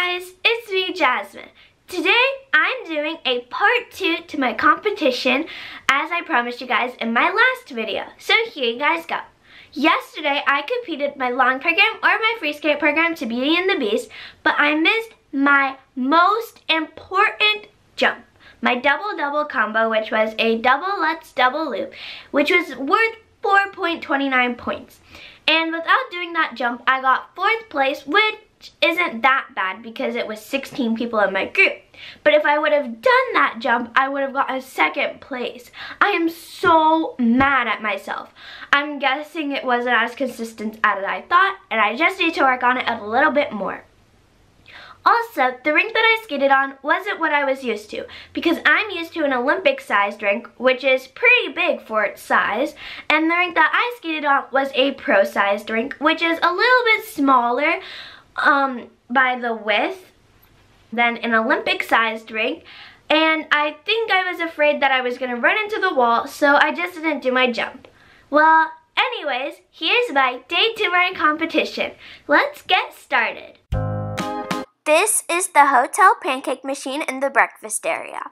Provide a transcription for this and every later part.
guys, it's me, Jasmine. Today, I'm doing a part two to my competition as I promised you guys in my last video. So here you guys go. Yesterday, I competed my long program or my free skate program to Beauty and the Beast, but I missed my most important jump. My double-double combo, which was a double lutz double loop, which was worth 4.29 points. And without doing that jump, I got fourth place, which isn't that bad because it was 16 people in my group. But if I would have done that jump, I would have got a second place. I am so mad at myself. I'm guessing it wasn't as consistent as I thought, and I just need to work on it a little bit more. Also, the rink that I skated on wasn't what I was used to because I'm used to an Olympic-sized rink, which is pretty big for its size, and the rink that I skated on was a pro-sized rink, which is a little bit smaller, um, by the width than an Olympic-sized rink. And I think I was afraid that I was going to run into the wall, so I just didn't do my jump. Well, anyways, here's my day two running competition. Let's get started. This is the hotel pancake machine in the breakfast area.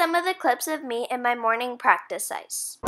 Some of the clips of me in my morning practice ice.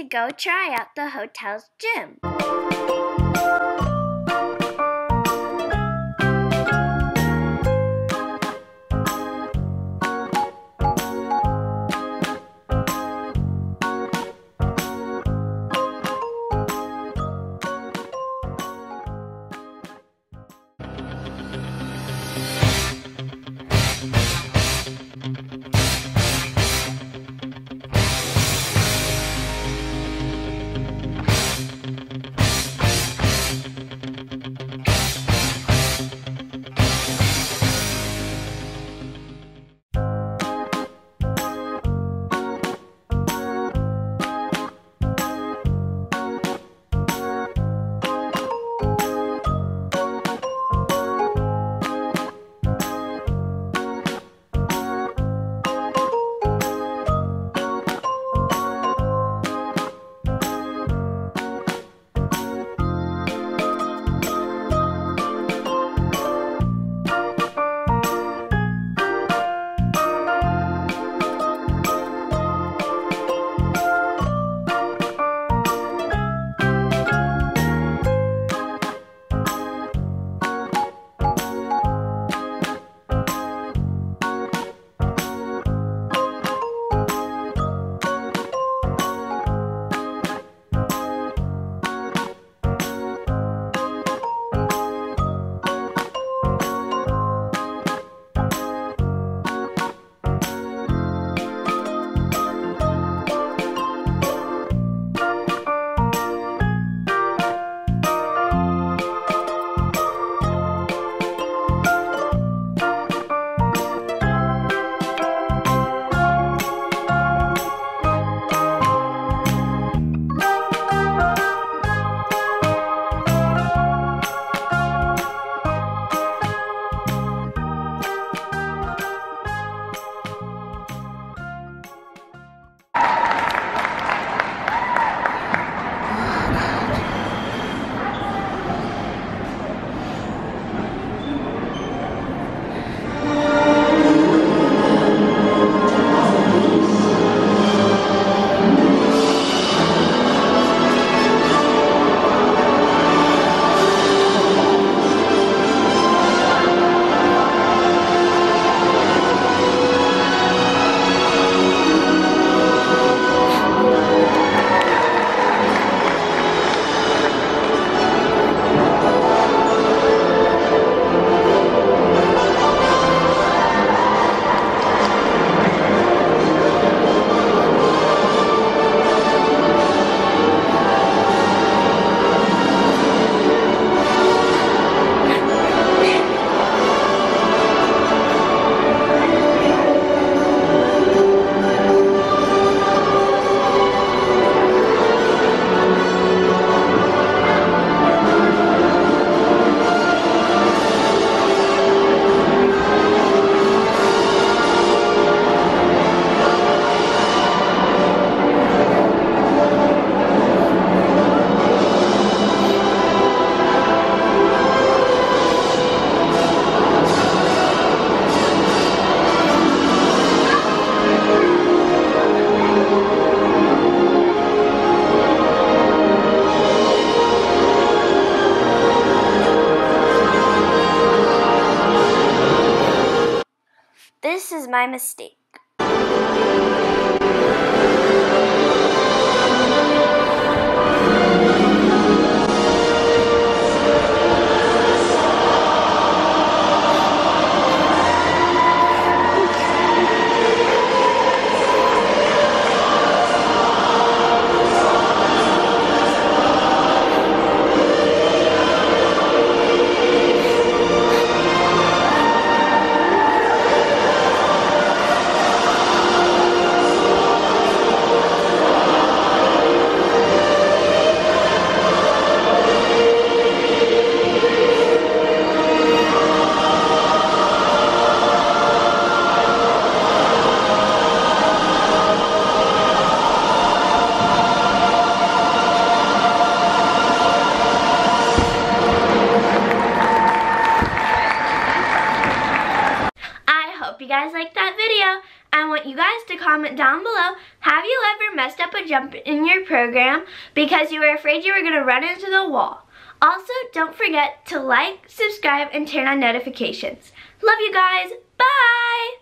To go try out the hotel's gym. This is my mistake. hope you guys liked that video. I want you guys to comment down below, have you ever messed up a jump in your program because you were afraid you were going to run into the wall? Also, don't forget to like, subscribe, and turn on notifications. Love you guys. Bye!